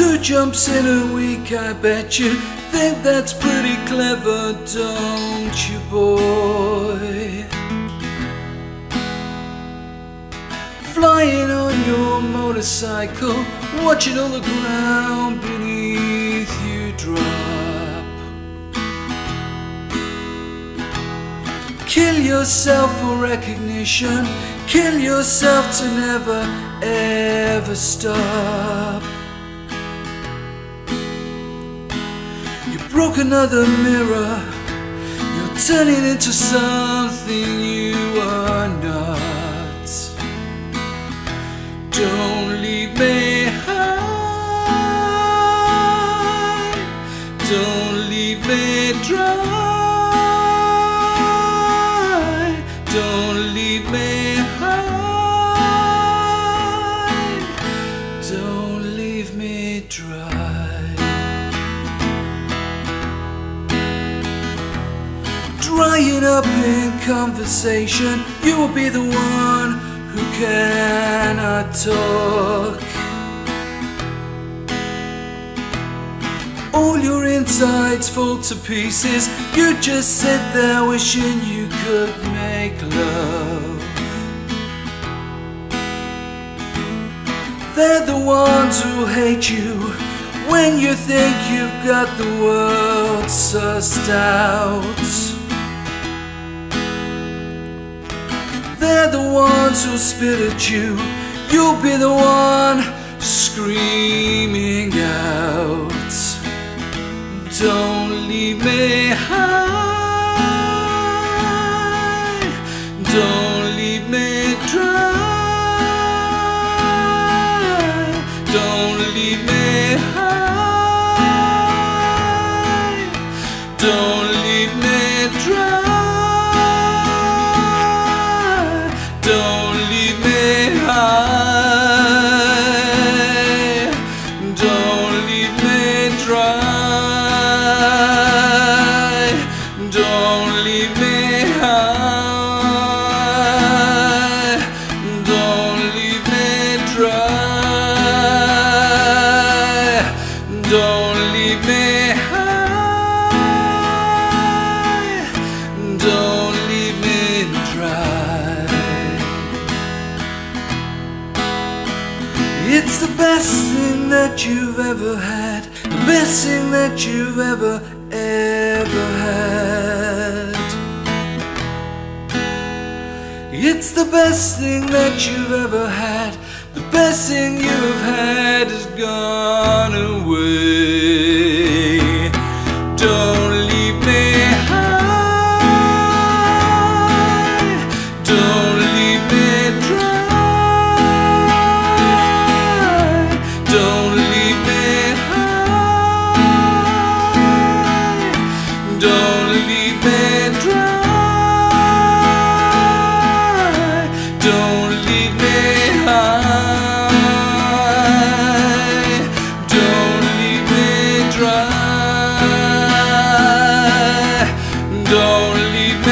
Two jumps in a week, I bet you think that's pretty clever, don't you, boy? Flying on your motorcycle, watching all the ground beneath you drop. Kill yourself for recognition, kill yourself to never ever stop. You broke another mirror, you're turning into something you are not. Don't leave me high, don't leave me dry, Drying up in conversation, you will be the one who cannot talk. All your insides fall to pieces, you just sit there wishing you could make love. They're the ones who hate you when you think you've got the world sussed out. They're the ones who spit at you. You'll be the one screaming out. Don't leave me me It's the best thing that you've ever had, the best thing that you've ever, ever had. It's the best thing that you've ever had, the best thing you've had has gone. we've been dry. Don't leave me high. Don't leave me dry. Don't leave me.